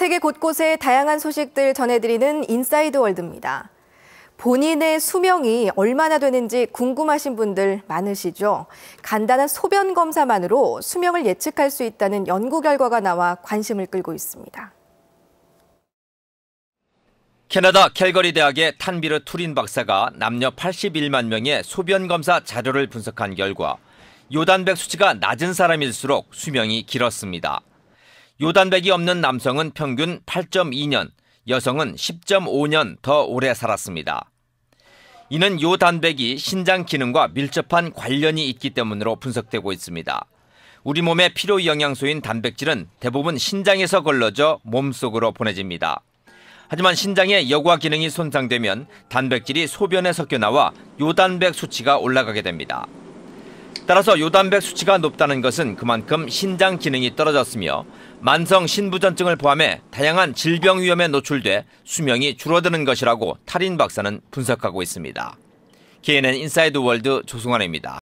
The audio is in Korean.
세계 곳곳의 다양한 소식들 전해드리는 Inside World입니다. 본인의 수명이 얼마나 되는지 궁금하신 분들 많으시죠? 간단한 소변 검사만으로 수명을 예측할 수 있다는 연구 결과가 나와 관심을 끌고 있습니다. 캐나다 캘거리 대학의 탄비르 투린 박사가 남녀 81만 명의 소변 검사 자료를 분석한 결과 요단백 수치가 낮은 사람일수록 수명이 길었습니다. 요단백이 없는 남성은 평균 8.2년, 여성은 10.5년 더 오래 살았습니다. 이는 요단백이 신장 기능과 밀접한 관련이 있기 때문으로 분석되고 있습니다. 우리 몸의 필요 영양소인 단백질은 대부분 신장에서 걸러져 몸속으로 보내집니다. 하지만 신장의 여과 기능이 손상되면 단백질이 소변에 섞여 나와 요단백 수치가 올라가게 됩니다. 따라서 요단백 수치가 높다는 것은 그만큼 신장 기능이 떨어졌으며 만성 신부전증을 포함해 다양한 질병 위험에 노출돼 수명이 줄어드는 것이라고 투린 박사는 분석하고 있습니다. KNN Inside World 조승환입니다.